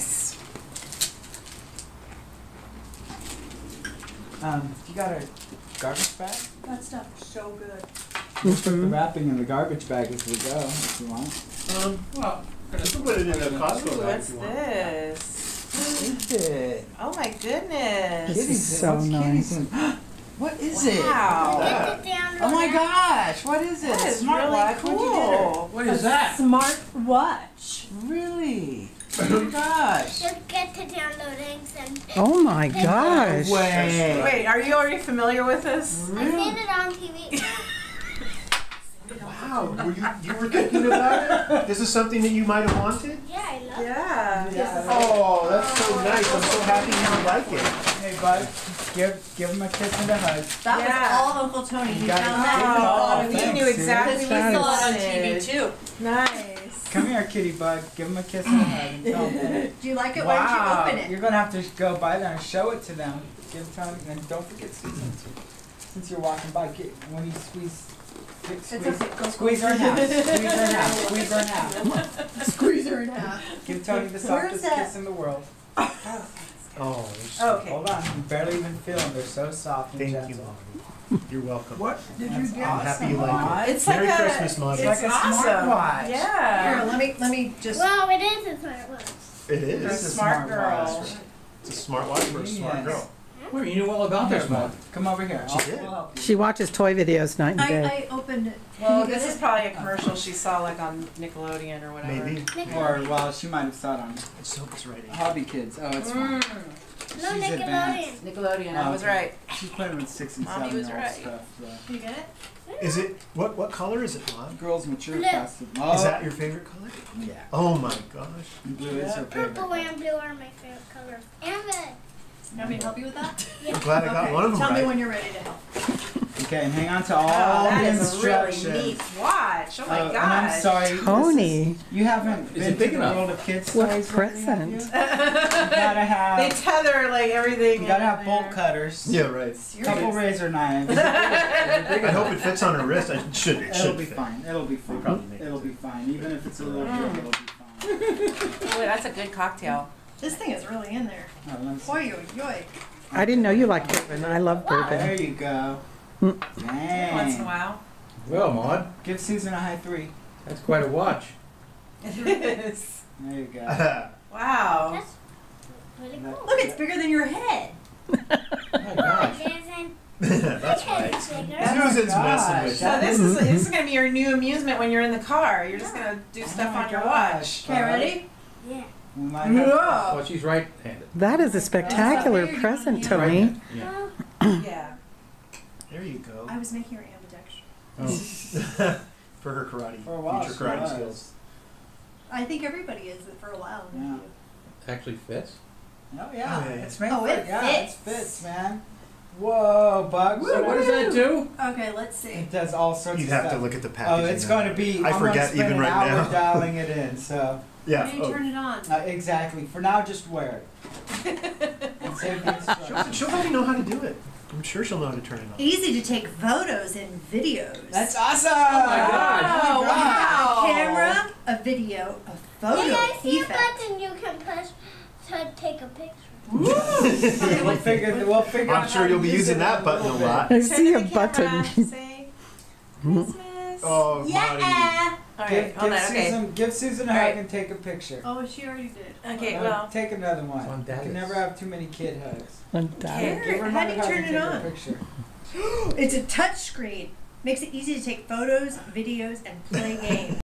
Nice. Um, you got a garbage bag? That stuff is so good. We'll put the wrapping in the garbage bag as we go, if you want. Um, well, You can put it in a Costco Ooh, bag what's if you want. this? Is it? Oh my goodness. This is so what's nice. Kitty's in- What is it? Wow. That. Oh my gosh, what is it? That is Smart really watch? What'd you get her? cool. what is that? Smart watch. Really? Oh my gosh. Just get to downloading and Oh my gosh. No Way. Wait, are you already familiar with this? Really? I've seen it on TV. Wow, were you, you were thinking about it? This is something that you might have wanted? Yeah, Yeah. Oh, that's so nice. I'm so happy you like it. Hey bud, give give him a kiss and a hug. That Yeah. was all Uncle Tony. He You got found that. Oh, and thought he knew exactly Because we he saw it on. TV too. Nice. Come here, kitty bud. Give him a kiss and a hug. and tell him. Do you like it? wow. Why don't you open it? You're gonna have to go by there and show it to them. Give Tony, and don't forget Susan. too. Since you're walking by, get, when you squeeze, squeeze, okay, squeeze her in half. Squeeze her in half. Squeeze her in half. Squeeze her in half. Give Tony the softest kiss in the world. Oh, oh Okay. Hold on, you barely even feel them. They're so soft and thank gentle. you, Mommy. You're welcome. What did That's you get? I'm happy you like It's Merry like a, Christmas, Mommy. It's It's like a awesome. smartwatch. Here, let me let me just. Well, it is a smart watch. It You're a a smart smart girl. watch. It's a smartwatch for a smart Yes. girl. Well, you knew all about Here, this bud. one. Come over here. She I'll- did. we'll help you. She watches toy videos night and I, day. I opened it. Well, this is probably a commercial she saw like on Nickelodeon or whatever. Maybe. Or, well, she might have saw it on It's so exciting. Hobby Kids. Oh, it's fine. Mm. No She's Nickelodeon. advanced. Nickelodeon, I Oh, was right. She's playing with six and Mommy seven was year old right. stuff. So. Can you get it? Is it, what, what color is it, Mom? Girls mature Blue. faster. Oh, Is that your favorite color? Yeah. Oh my gosh. Blue is her Purple favorite. and blue are my favorite colors. And red. You want me to help you with that? I'm glad I got Okay, one of them Tell me when you're ready to help. Okay, and hang on to oh, all Wow, the that is a really neat watch. Oh my Oh, gosh. I'm sorry. this is- Tony. you haven't Is been it to big the world of kids What toys lately, you? present? You gotta have. They tether like everything. You gotta in have bolt cutters. Yeah, right. Couple razor knives. I hope it fits on her wrist. I should, it It'll should be fit. fine. It'll be fine. probably make it It'll be fine. Even if it's a little big, it'll be fine. Boy, that's a good cocktail. This thing is really in there. Oh, let. Boy, yo, yoy. I didn't know you liked bourbon. I love There bourbon. you go. Mm. Once in a while. Well, Maud, Give Susan a high three. that's quite a watch. It is. There you go. Wow. That's really cool. Look, it's bigger than your head. Oh, gosh. That's right. head's bigger. Oh Susan's messing gosh. with So this is this is gonna be your new amusement when you're in the car. You're just gonna do stuff Oh my on your gosh, watch. Okay, bud. ready? Yeah. We might have- Well, she's right-handed. That is a spectacular That's present, okay. Tony. Right-handed, oh. Yeah. Oh, Yeah. There you go. I was making her ambidextrous. Oh. For her karate, For a while, future she karate was. skills. I think everybody is for a while. Yeah. Actually fits. Oh Oh, yeah, yeah. it's made Oh, for it yeah, it fits. fits, man. Whoa, bugs! So What does that do? Okay, let's see. It does all sorts You'd of have stuff. to look at the Oh, it's going to be. I I'm gonna forget spend even an right hour now. dialing it in. So Yeah. How do you oh. turn it on? uh, exactly. For now, just wear it. And save the She'll, instructions. she'll probably know how to do it. I'm sure she'll know how to turn it on. Easy to take photos and videos. That's awesome! Oh my God. Oh, wow. a camera, a video, a photo Hey, I see a effect. button you can push to take a picture. Okay, we'll figure. We'll figure. I'm out sure you'll be using that button a little lot. I see a button. Say Christmas. Oh, Marty. Yeah. All Give, give on. Okay. Susan, give Susan a All hug right. and take a picture. Oh, she already did. Okay. Uh, Well. take another one. It's on you can never have too many kid hugs. And that- Okay. Give her How do you turn it on? a picture. It's a touch screen. Makes it easy to take photos, videos, and play games.